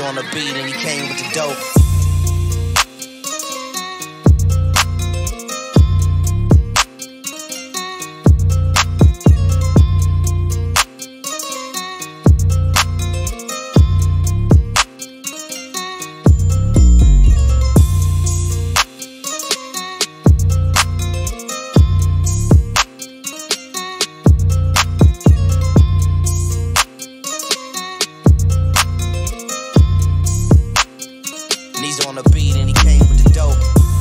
on the beat and he came with the dope. On the beat and he came with the dope.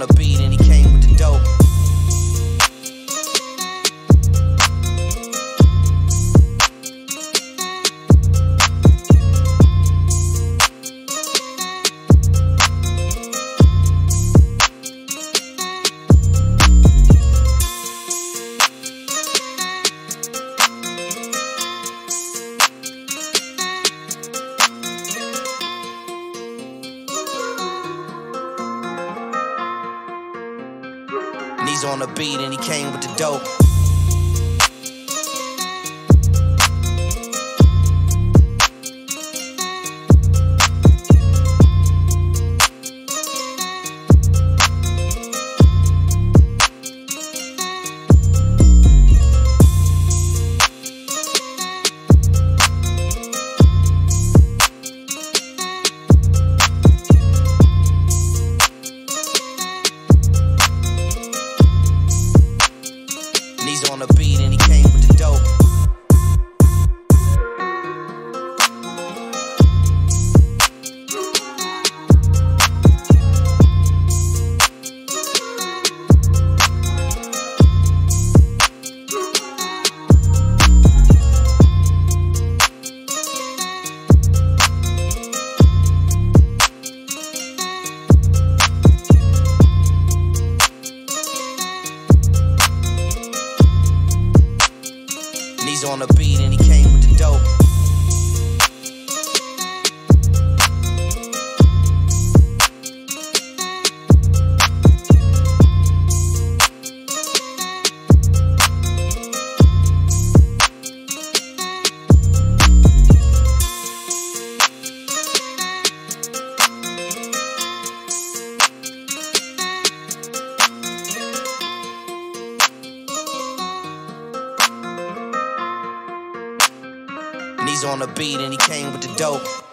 On the beat and he came with the dope. On the beat and he came with the dope. On the beat and he came on the beat and he came with the dope. And he's on the beat and he came with the dope.